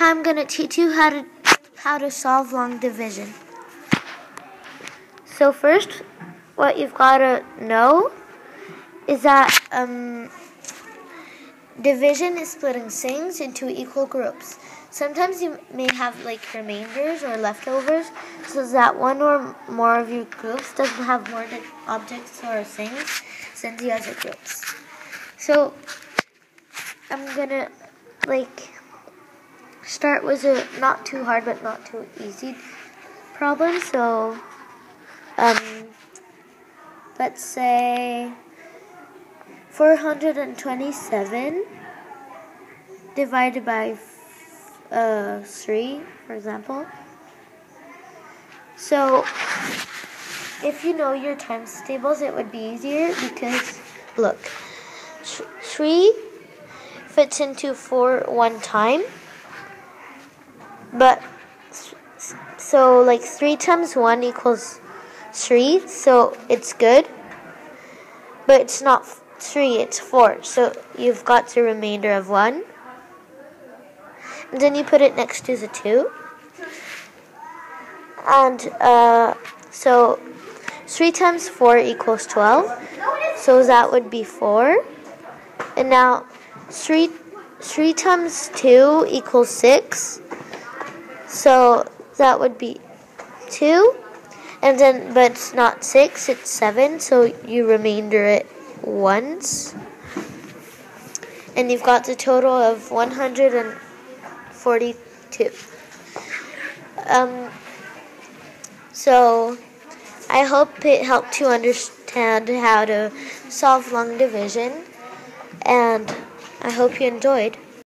I'm going to teach you how to how to solve long division. So first, what you've got to know is that um, division is splitting things into equal groups. Sometimes you may have like remainders or leftovers, so that one or more of your groups doesn't have more objects or things than the other groups. So I'm gonna like start was a not too hard but not too easy problem. So um, let's say 427 divided by uh, 3, for example. So, if you know your times tables, it would be easier because, look, 3 fits into 4 one time. But, so like 3 times 1 equals 3, so it's good. But it's not 3, it's 4. So you've got the remainder of 1. And then you put it next to the 2. And uh, so 3 times 4 equals 12. So that would be 4. And now 3, 3 times 2 equals 6. So that would be 2. And then, but it's not 6, it's 7. So you remainder it once. And you've got the total of 142. Um, so, I hope it helped you understand how to solve long division, and I hope you enjoyed.